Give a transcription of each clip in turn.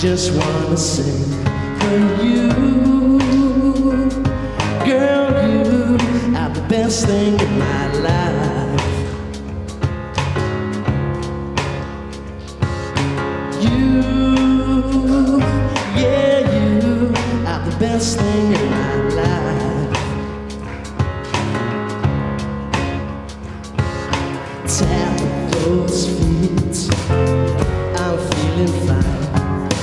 just wanna sing for you. Girl, you are the best thing in my life. You, yeah, you are the best thing in my life. Tap those feet, I'm feeling fine.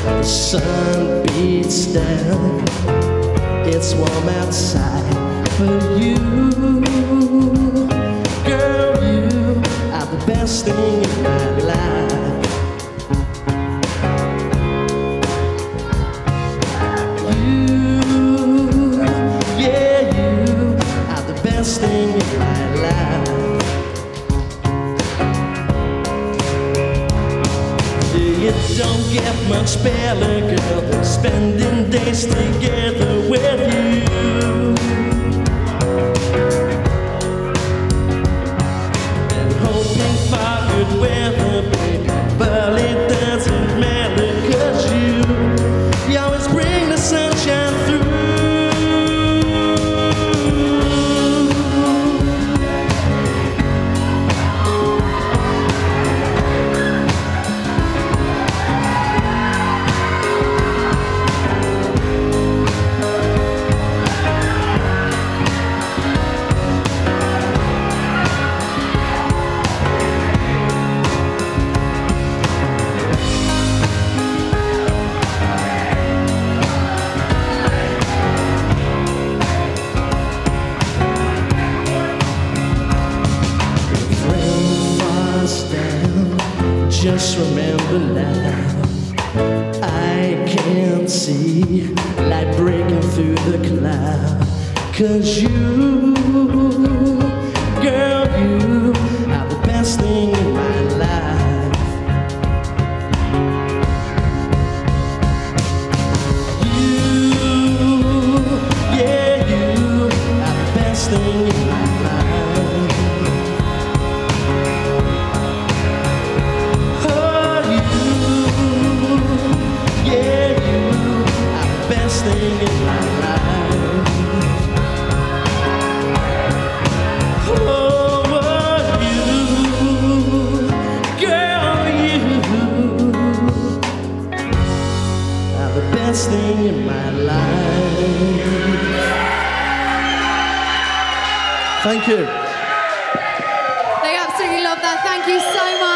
The sun beats down, it's warm outside for you. Girl, you are the best thing in my life. Don't get much better, girl, than spending days together with you. And hoping for good weather, Down, just remember now. I can see light breaking through the cloud. Cause you, girl, you best thing in my life. Thank you. They absolutely love that. Thank you so